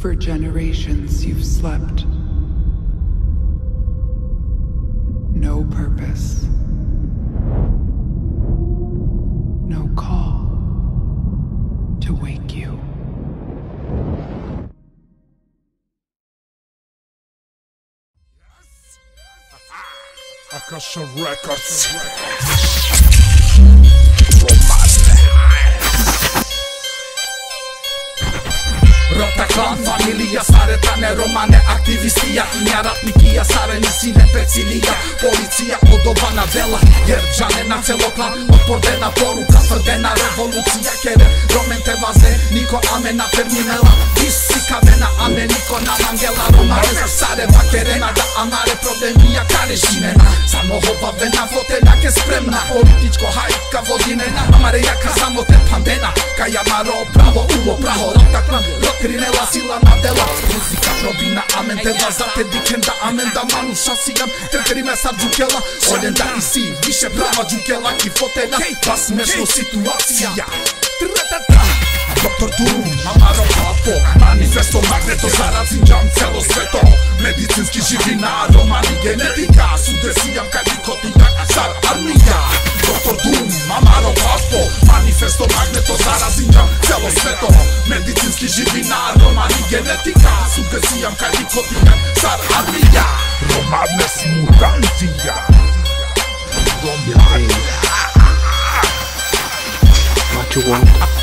For generations you've slept. No purpose. No call to wake you. Yes. Akasha Records. Мојата клан, фамилија, старета не романе, активистија. Не ратникија, сареници, не пецилија. Полиција одова на дела, герджане на целокла, Отпордена порука, тврдена револуција. Кере, ромен те вазе, нико Амена на терминела Висика мена, amare problemija kare žinena Samo hova vena, foteljak je spremna Političko hajka vodinena, amare jaka samo te pandena Kaja maro, pravo, ulo, praho, rota klan, Krinela sila na dela Muzika probina amen te vaza te dikenda amen da manu šasijam Treteri me sad džukela Oljen da i si više prava džukela ki fotela Pa smešno situacija Tratata Medicinski živina, romani genetika Sudesijam kaj nikotina, zar armija Doktor Doom, Amaro Papo Manifesto magneto, zarazim džam celo sveto Medicinski živina, romani genetika Sugestijam kaj nikotina, zar armija Romanes mutantija What you want?